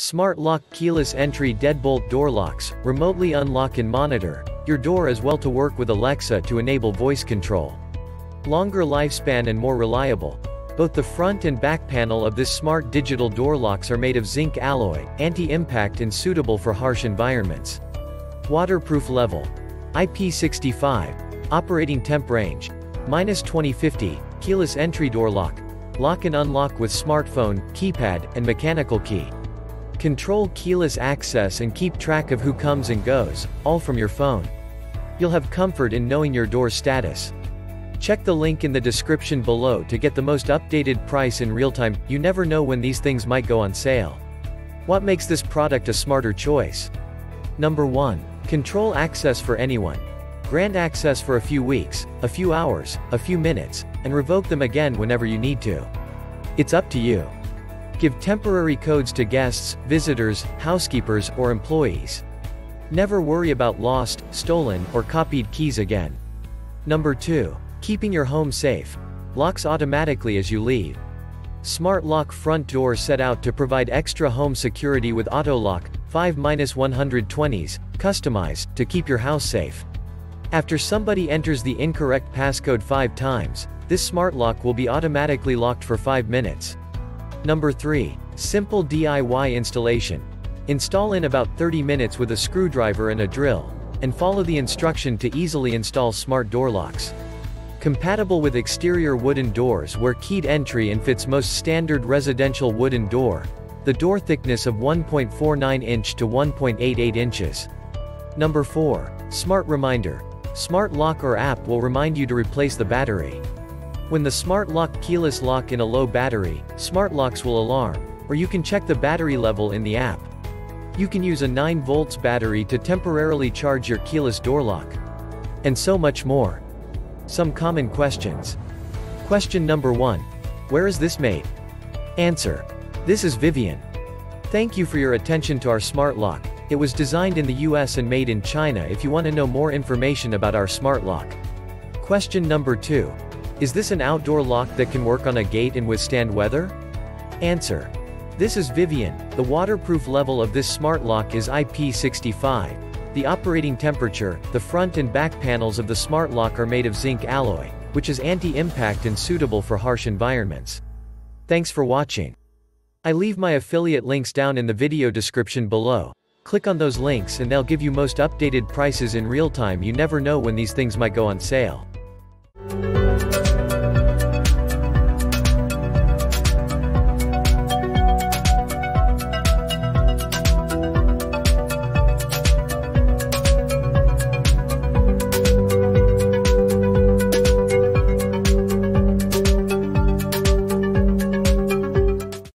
Smart Lock Keyless Entry Deadbolt Door Locks, remotely unlock and monitor your door as well to work with Alexa to enable voice control. Longer lifespan and more reliable. Both the front and back panel of this smart digital door locks are made of zinc alloy, anti-impact and suitable for harsh environments. Waterproof level. IP65. Operating temp range. Minus 2050. Keyless entry door lock. Lock and unlock with smartphone, keypad, and mechanical key. Control keyless access and keep track of who comes and goes, all from your phone. You'll have comfort in knowing your door status. Check the link in the description below to get the most updated price in real time, you never know when these things might go on sale. What makes this product a smarter choice? Number 1. Control access for anyone. Grant access for a few weeks, a few hours, a few minutes, and revoke them again whenever you need to. It's up to you. Give temporary codes to guests, visitors, housekeepers, or employees. Never worry about lost, stolen, or copied keys again. Number 2. Keeping your home safe. Locks automatically as you leave. Smart Lock front door set out to provide extra home security with auto lock, 5-120s, customized, to keep your house safe. After somebody enters the incorrect passcode 5 times, this smart lock will be automatically locked for 5 minutes. Number 3. Simple DIY installation. Install in about 30 minutes with a screwdriver and a drill, and follow the instruction to easily install smart door locks. Compatible with exterior wooden doors where keyed entry and fits most standard residential wooden door. The door thickness of 1.49 inch to 1.88 inches. Number 4. Smart Reminder. Smart Lock or app will remind you to replace the battery. When the Smart Lock keyless lock in a low battery, Smart Locks will alarm, or you can check the battery level in the app. You can use a 9 volts battery to temporarily charge your keyless door lock. And so much more. Some common questions. Question number 1. Where is this made? Answer. This is Vivian. Thank you for your attention to our smart lock. It was designed in the US and made in China if you want to know more information about our smart lock. Question number 2. Is this an outdoor lock that can work on a gate and withstand weather? Answer. This is Vivian. The waterproof level of this smart lock is IP65. The operating temperature, the front and back panels of the smart lock are made of zinc alloy, which is anti-impact and suitable for harsh environments. Thanks for watching. I leave my affiliate links down in the video description below. Click on those links and they'll give you most updated prices in real time you never know when these things might go on sale.